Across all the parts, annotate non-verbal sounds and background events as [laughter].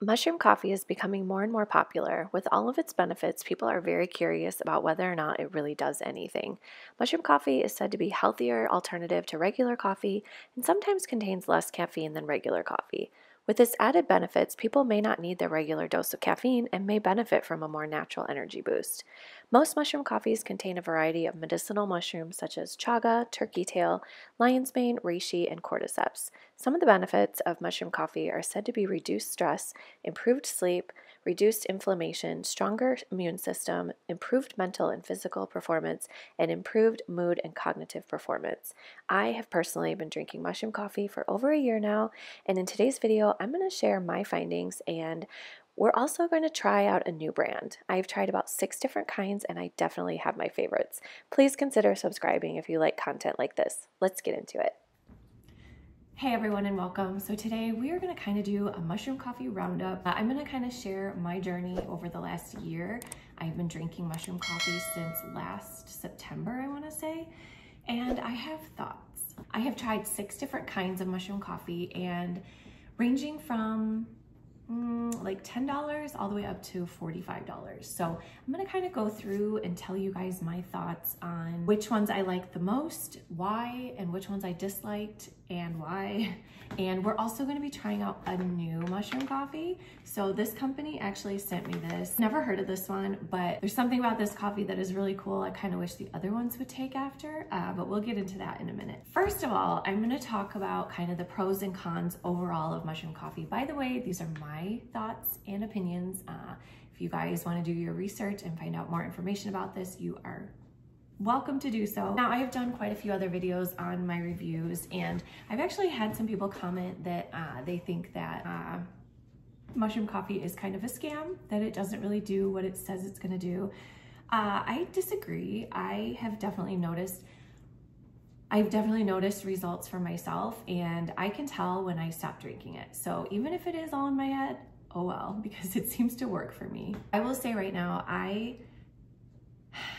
Mushroom coffee is becoming more and more popular. With all of its benefits, people are very curious about whether or not it really does anything. Mushroom coffee is said to be a healthier alternative to regular coffee and sometimes contains less caffeine than regular coffee. With its added benefits, people may not need their regular dose of caffeine and may benefit from a more natural energy boost. Most mushroom coffees contain a variety of medicinal mushrooms such as chaga, turkey tail, lion's mane, reishi, and cordyceps. Some of the benefits of mushroom coffee are said to be reduced stress, improved sleep, reduced inflammation, stronger immune system, improved mental and physical performance, and improved mood and cognitive performance. I have personally been drinking mushroom coffee for over a year now, and in today's video, I'm going to share my findings and we're also going to try out a new brand. I've tried about six different kinds and I definitely have my favorites. Please consider subscribing if you like content like this. Let's get into it. Hey everyone and welcome. So today we are gonna kind of do a mushroom coffee roundup. Uh, I'm gonna kind of share my journey over the last year. I've been drinking mushroom coffee since last September, I wanna say, and I have thoughts. I have tried six different kinds of mushroom coffee and ranging from mm, like $10 all the way up to $45. So I'm gonna kind of go through and tell you guys my thoughts on which ones I like the most, why, and which ones I disliked and why. And we're also gonna be trying out a new mushroom coffee. So this company actually sent me this. Never heard of this one, but there's something about this coffee that is really cool. I kind of wish the other ones would take after, uh, but we'll get into that in a minute. First of all, I'm gonna talk about kind of the pros and cons overall of mushroom coffee. By the way, these are my thoughts and opinions. Uh, if you guys wanna do your research and find out more information about this, you are welcome to do so. Now I have done quite a few other videos on my reviews and I've actually had some people comment that uh, they think that uh, mushroom coffee is kind of a scam, that it doesn't really do what it says it's gonna do. Uh, I disagree. I have definitely noticed I've definitely noticed results for myself and I can tell when I stop drinking it. So even if it is all in my head, oh well, [laughs] because it seems to work for me. I will say right now, I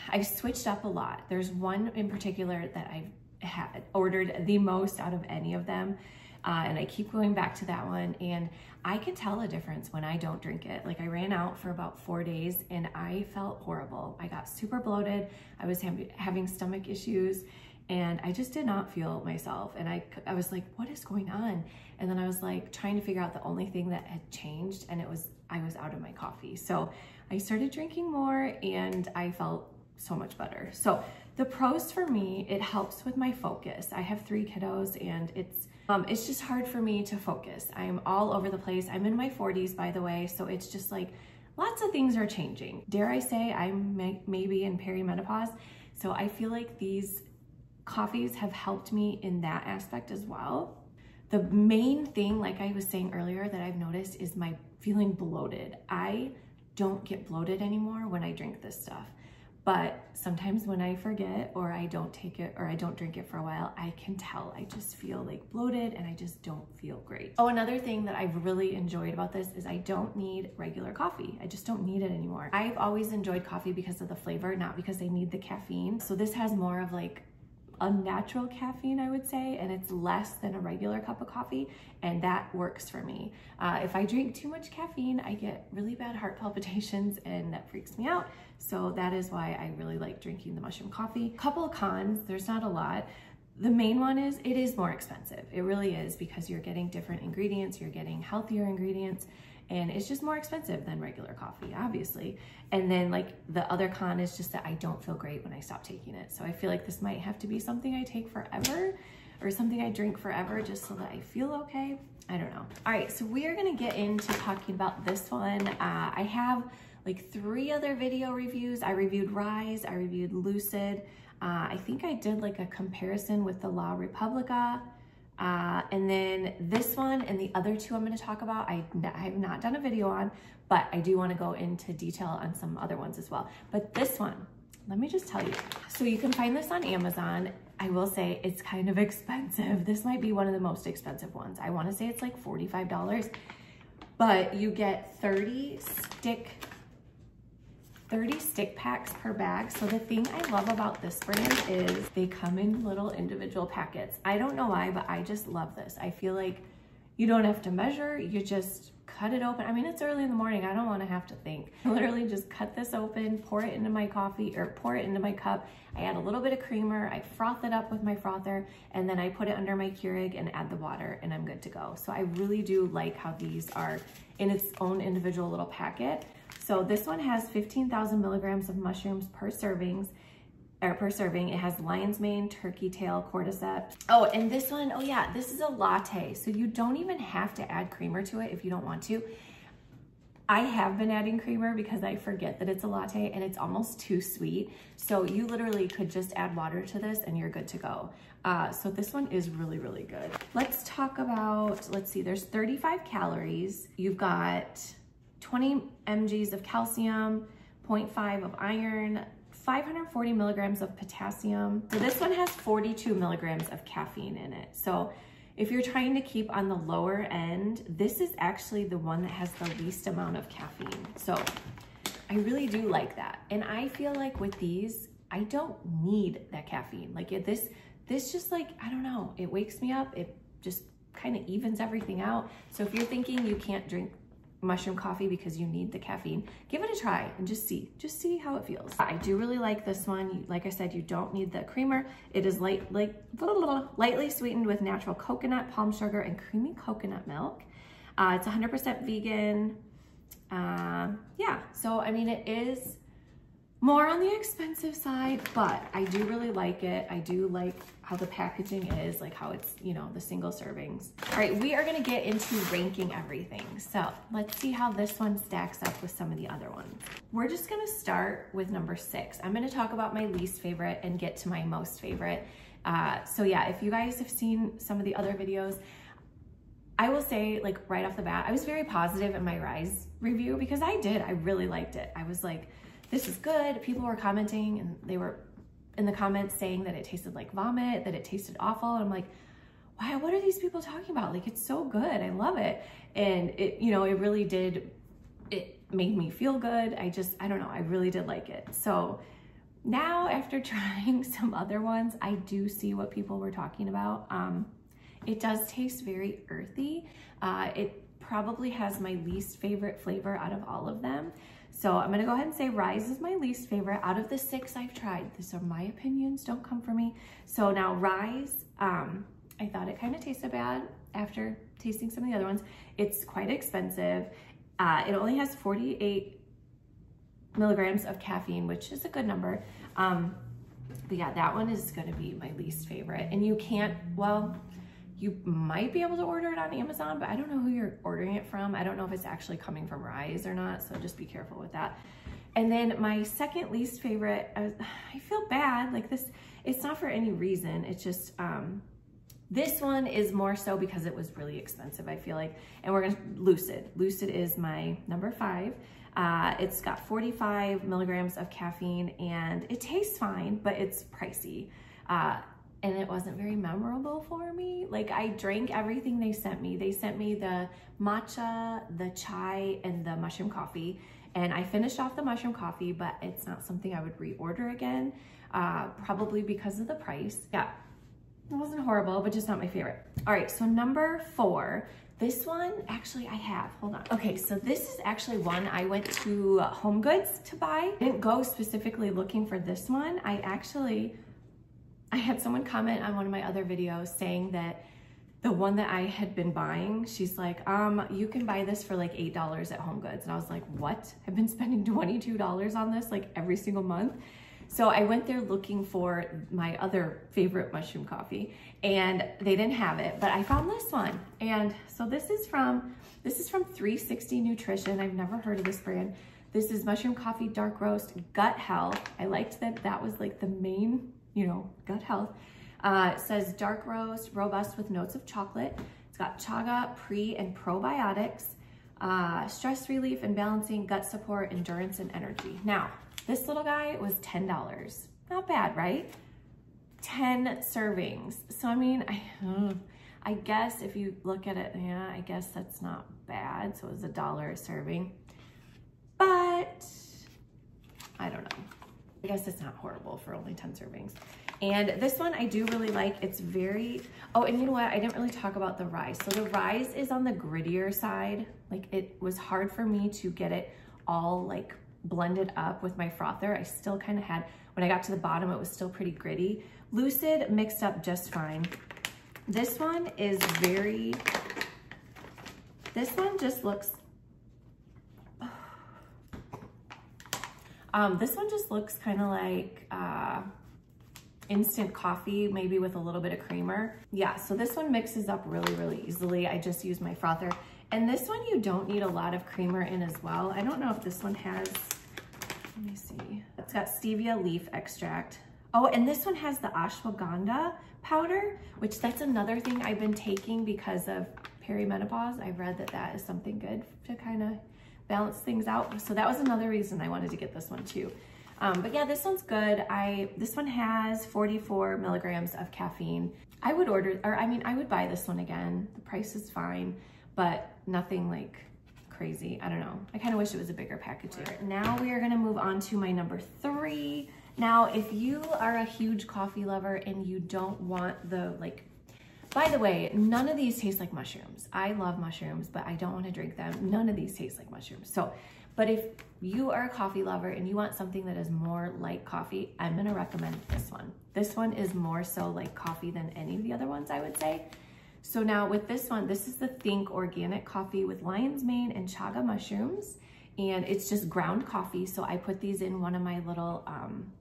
I've switched up a lot. There's one in particular that I've had ordered the most out of any of them. Uh, and I keep going back to that one and I can tell a difference when I don't drink it. Like I ran out for about four days and I felt horrible. I got super bloated. I was having stomach issues and I just did not feel myself. And I, I was like, what is going on? And then I was like trying to figure out the only thing that had changed and it was, I was out of my coffee. So I started drinking more and I felt so much better. So the pros for me, it helps with my focus. I have three kiddos and it's um, it's just hard for me to focus. I'm all over the place. I'm in my 40s, by the way, so it's just like lots of things are changing. Dare I say I'm may maybe in perimenopause, so I feel like these coffees have helped me in that aspect as well. The main thing, like I was saying earlier, that I've noticed is my feeling bloated. I don't get bloated anymore when I drink this stuff. But sometimes when I forget or I don't take it or I don't drink it for a while, I can tell I just feel like bloated and I just don't feel great. Oh, another thing that I've really enjoyed about this is I don't need regular coffee. I just don't need it anymore. I've always enjoyed coffee because of the flavor, not because I need the caffeine. So this has more of like unnatural caffeine, I would say, and it's less than a regular cup of coffee, and that works for me. Uh, if I drink too much caffeine, I get really bad heart [laughs] palpitations, and that freaks me out. So that is why I really like drinking the mushroom coffee. Couple cons, there's not a lot. The main one is it is more expensive. It really is because you're getting different ingredients, you're getting healthier ingredients, and it's just more expensive than regular coffee, obviously. And then like the other con is just that I don't feel great when I stop taking it. So I feel like this might have to be something I take forever or something I drink forever just so that I feel okay. I don't know. All right, so we are gonna get into talking about this one. Uh, I have like three other video reviews. I reviewed Ryze, I reviewed Lucid. Uh, I think I did like a comparison with the La Republica. Uh, and then this one and the other two I'm gonna talk about, I, I have not done a video on, but I do wanna go into detail on some other ones as well. But this one, let me just tell you. So you can find this on Amazon. I will say it's kind of [laughs] expensive. This might be one of the most expensive ones. I wanna say it's like $45, but you get 30 stick 30 stick packs per bag. So the thing I love about this brand is they come in little individual packets. I don't know why, but I just love this. I feel like you don't have to measure, you just cut it open. I mean, it's early in the morning. I don't want to have to think. [laughs] I literally just cut this open, pour it into my coffee or pour it into my cup. I add a little bit of creamer. I froth it up with my frother and then I put it under my Keurig and add the water and I'm good to go. So I really do like how these are in its own individual little packet. So this one has 15,000 milligrams of mushrooms per servings or per serving. It has lion's mane, turkey tail, cordyceps. Oh, and this one, oh yeah, this is a latte. So you don't even have to add creamer to it if you don't want to. I have been adding creamer because I forget that it's a latte and it's almost too sweet. So you literally could just add water to this and you're good to go. Uh, so this one is really, really good. Let's talk about, let's see, there's 35 calories. You've got 20 mgs of calcium, 0.5 of iron, 540 milligrams of potassium. So this one has 42 milligrams of caffeine in it. So if you're trying to keep on the lower end, this is actually the one that has the least amount of caffeine. So I really do like that. And I feel like with these, I don't need that caffeine. Like this, this just like, I don't know, it wakes me up. It just kind of evens everything out. So if you're thinking you can't drink mushroom coffee because you need the caffeine, give it a try and just see, just see how it feels. I do really like this one. Like I said, you don't need the creamer. It is light, like, lightly sweetened with natural coconut, palm sugar, and creamy coconut milk. Uh, it's 100% vegan. Uh, yeah, so I mean, it is more on the expensive side, but I do really like it. I do like how the packaging is, like how it's, you know, the single servings. All right, we are gonna get into ranking everything. So let's see how this one stacks up with some of the other ones. We're just gonna start with number six. I'm gonna talk about my least favorite and get to my most favorite. Uh, so yeah, if you guys have seen some of the other videos, I will say like right off the bat, I was very positive in my Ryze review because I did, I really liked it. I was like, this is good. People were commenting and they were in the comments saying that it tasted like vomit, that it tasted awful. And I'm like, wow, what are these people talking about? Like, it's so good. I love it. And it, you know, it really did, it made me feel good. I just, I don't know, I really did like it. So now after [laughs] trying some other ones, I do see what people were talking about. Um, it does taste very earthy. Uh, it probably has my least favorite flavor out of all of them. So I'm gonna go ahead and say Ryze is my least favorite out of the six I've tried. These are my opinions, don't come for me. So now Ryze, um, I thought it kind of tasted bad after tasting some of the other ones. It's quite expensive. Uh, it only has 48 milligrams of caffeine, which is a good number. Um, but yeah, that one is gonna be my least favorite. And you can't, well, you might be able to order it on Amazon, but I don't know who you're ordering it from. I don't know if it's actually coming from Ryze or not, so just be careful with that. And then my second least favorite, I, was, [sighs] I feel bad, like this, it's not for any reason, it's just, um, this one is more so because it was really expensive, I feel like. And we're gonna, Lucid. Lucid is my number five. Uh, it's got 45 milligrams of caffeine and it tastes fine, but it's pricey. Uh, and it wasn't very memorable for me. Like I drank everything they sent me. They sent me the matcha, the chai, and the mushroom coffee. And I finished off the mushroom coffee, but it's not something I would reorder again, uh, probably because of the price. Yeah, it wasn't horrible, but just not my favorite. All right, so number four, this one, actually I have, hold on. Okay, so this is actually one I went to Home Goods to buy. I didn't go specifically looking for this one. I actually I had someone comment on one of my other videos saying that the one that I had been buying, she's like, um, you can buy this for like $8 at Home Goods. And I was like, what? I've been [laughs] spending $22 on this like every single month. So I went there looking for my other favorite mushroom coffee and they didn't have it, but I found this one. And so this is from, this is from 360 Nutrition. I've never heard of this brand. This is mushroom coffee dark roast gut health. I liked that that was like the main you know, gut health. Uh, it says dark roast, robust with notes of chocolate. It's got chaga, pre and probiotics, uh, stress relief and balancing, gut support, endurance, and energy. Now, this little guy was $10. Not bad, right? 10 servings. So, I mean, I, I guess if you look at it, yeah, I guess that's not bad. So it was a dollar a serving. But I don't know. I guess it's not horrible for only 10 servings. And this one I do really like. It's very, oh, and you know what? I didn't really talk about the Ryze. So the Ryze is on the grittier side. Like it was hard for me to get it all like blended up with my frother. I still kind of had, when I got to the bottom, it was still pretty gritty. Lucid mixed up just fine. This one is very, this one just looks, um, this one just looks kind of like uh, instant coffee, maybe with a little bit of creamer. Yeah, so this one mixes up really, really easily. I just use my frother. And this one you don't need a lot of creamer in as well. I don't know if this one has, let me see. It's got stevia leaf extract. Oh, and this one has the ashwagandha powder, which that's another thing I've been taking because of perimenopause. I've read that that is something good to kind of balance things out. So that was another reason I wanted to get this one too. Um, but yeah, this one's good. I This one has 44 milligrams of caffeine. I would order, or I mean, I would buy this one again. The price is fine, but nothing like crazy. I don't know. I kind of wish it was a bigger package here. Now we are gonna move on to my number three. Now, if you are a huge coffee lover and you don't want the like, by the way, none of these taste like mushrooms. I love mushrooms, but I don't want to drink them. None of these taste like mushrooms. So, but if you are a coffee lover and you want something that is more like coffee, I'm going to recommend this one. This one is more so like coffee than any of the other ones, I would say. So now with this one, this is the Think Organic Coffee with lion's mane and chaga mushrooms. And it's just ground coffee. So I put these in one of my little um,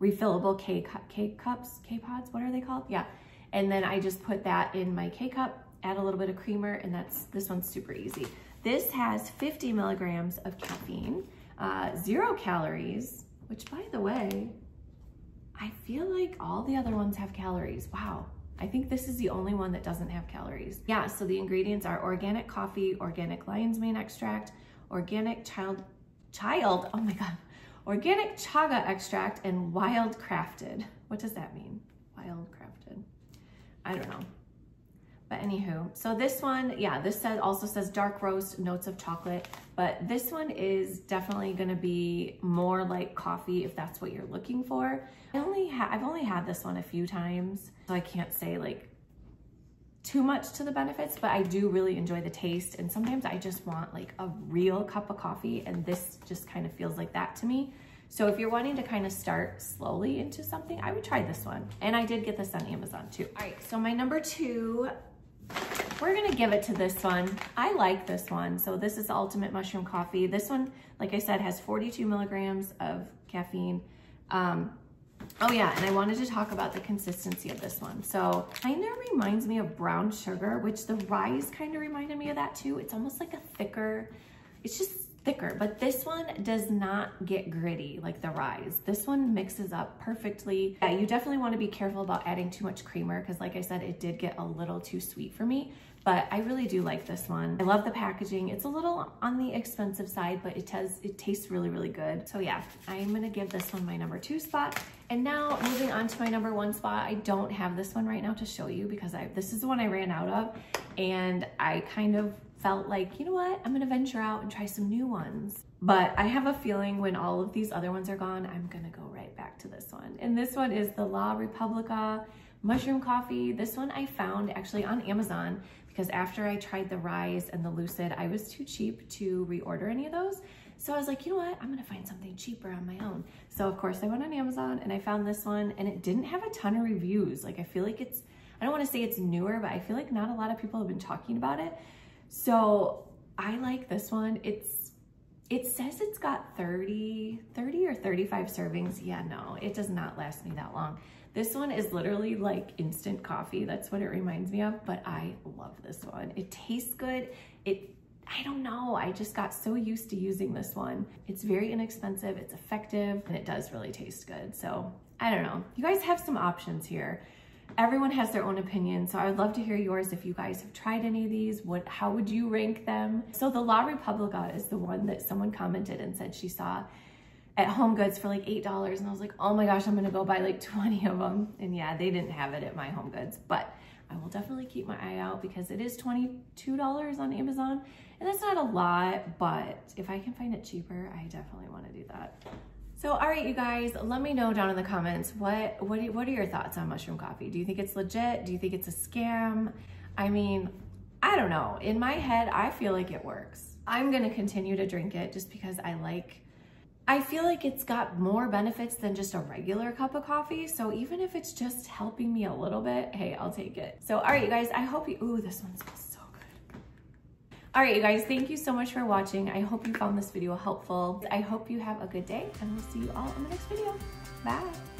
refillable K, K cups, K pods, what are they called? Yeah. And then I just put that in my K cup, add a little bit of creamer, and that's this one's super easy. This has 50 milligrams of caffeine, uh, zero calories, which by the way, I feel like all the other ones have calories. Wow. I think this is the only one that doesn't have calories. Yeah, so the ingredients are organic coffee, organic lion's mane extract, organic child, child, oh my God, organic chaga extract, and wild crafted. What does that mean? Wild crafted. I don't know. But anywho, so this one, yeah, this says also says dark roast, notes of chocolate, but this one is definitely gonna be more like coffee if that's what you're looking for. I only have I've only had this one a few times, so I can't say like too much to the benefits, but I do really enjoy the taste. And sometimes I just want like a real cup of coffee and this just kind of feels like that to me. So if you're wanting to kind of start slowly into something, I would try this one. And I did get this on Amazon too. All right, so my number two we're gonna give it to this one. I like this one. So this is the Ultimate Mushroom Coffee. This one, like I said, has 42 milligrams of caffeine. Um, oh yeah, and I wanted to talk about the consistency of this one. So kind of reminds me of brown sugar, which the Ryze kind of reminded me of that too. It's almost like a thicker, it's just thicker, but this one does not get gritty like the Ryze. This one mixes up perfectly. Yeah, you definitely want to be careful about adding too much creamer because like I said, it did get a little too sweet for me, but I really do like this one. I love the packaging. It's a little on the expensive side, but it does, it tastes really, really good. So yeah, I'm gonna give this one my number two spot. And now moving on to my number one spot, I don't have this one right now to show you because I this is the one I ran out of and I kind of felt like, you know what, I'm gonna venture out and try some new ones. But I have a feeling when all of these other ones are gone, I'm gonna go right back to this one. And this one is the La Republica Mushroom Coffee. This one I found actually on Amazon because after I tried the Ryze and the Lucid, I was too cheap to reorder any of those. So I was like, you know what? I'm gonna find something cheaper on my own. So of course I went on Amazon and I found this one and it didn't have a ton of reviews. Like I feel like it's, I don't wanna say it's newer, but I feel like not a lot of people have been talking about it. So I like this one. It's it says it's got 30, 30 or 35 servings. Yeah, no, it does not last me that long. This one is literally like instant coffee. That's what it reminds me of, but I love this one. It tastes good. It, I don't know, I just got so used to using this one. It's very inexpensive, it's effective, and it does really taste good. So I don't know. You guys have some options here everyone has their own opinion. So I would love to hear yours if you guys have tried any of these. What, how would you rank them? So the La Republica is the one that someone commented and said she saw at Home Goods for like $8. And I was like, oh my gosh, I'm gonna go buy like [laughs] 20 of them. And yeah, they didn't have it at my Home Goods, but I will definitely keep my eye out because it is $22 on Amazon. And that's not a lot, but if I can find it cheaper, I definitely wanna do that. So, all right, you guys, let me know down in the comments what what what are your thoughts on mushroom coffee? Do you think it's legit? Do you think it's a scam? I mean, I don't know. In my head, I feel like it works. I'm gonna continue to drink it just because I like. I feel like it's got more benefits than just a regular cup of coffee. So even if it's just helping me a little bit, hey, I'll take it. So, all right, you guys, I hope you, ooh, this one's. All right, you guys, thank you so much for watching. I hope you found this video helpful. I hope you have a good day and we'll see you all in the next video. Bye.